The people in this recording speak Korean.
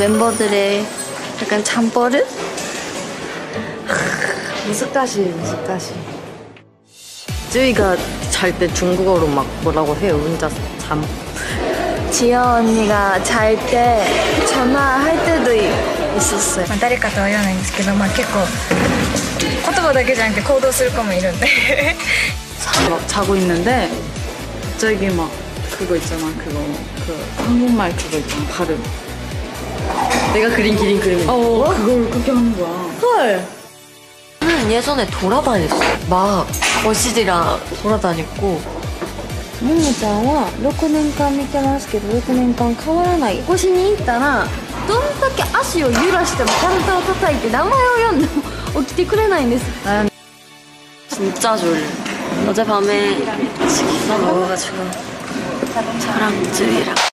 멤버들의 약간 잠버릇? 무스까시 무스까시 쯔이가 잘 때 중국어로 막 뭐라고 해요 혼자 잠 지연 언니가 잘 때 전화할 때도 이- 있었어요. まあ、誰かとは言わないんですけど、まあ、結構言葉だけじゃなくて行動する子もいるんで 막 자고 있는데 갑자기 막 그거 있잖아 그거 그 한국말 그거 있잖아 발음 내가 그린 기린 그림이 어 그걸 그렇게 하는 거야 헐 저는 예전에 돌아다녔어 막 거실이랑 돌아다녔고 ももちゃんは6年間見てますけど6年間変わらない起こしに行ったらどんだけ足を揺らしても体を叩いて名前を呼んでも起きてくれないんです 진짜 졸려 어젯밤에 치킨 사 먹어가지고 저랑 쯔이랑